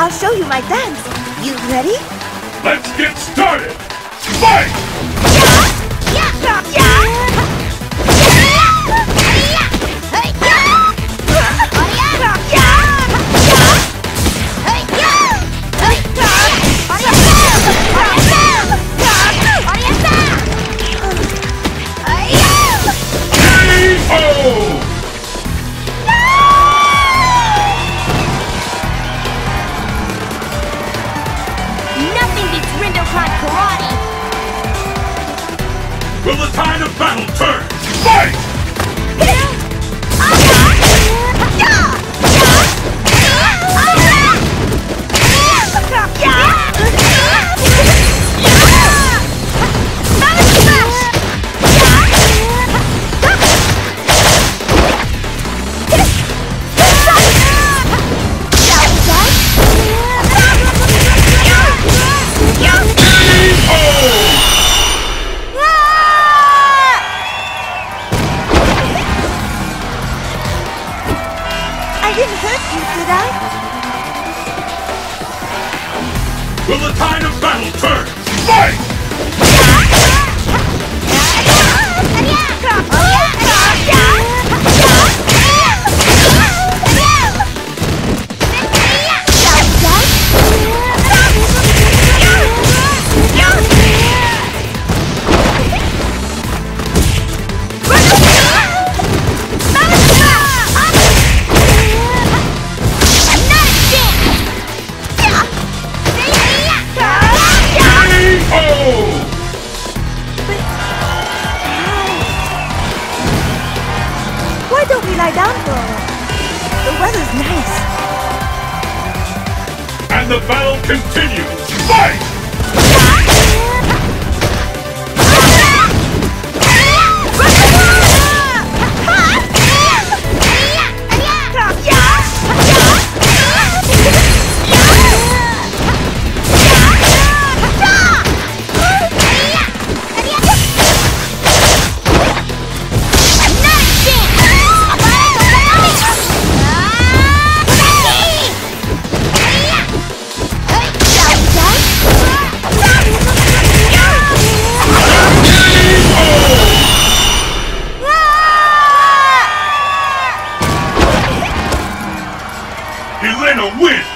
I'll show you my dance. You ready? Karate! Will the tide of battle turn? Fight! I didn't hurt you, did I? Will the tide Why don't we lie down for a while? The weather's nice. And the battle continues! Fight! gonna win!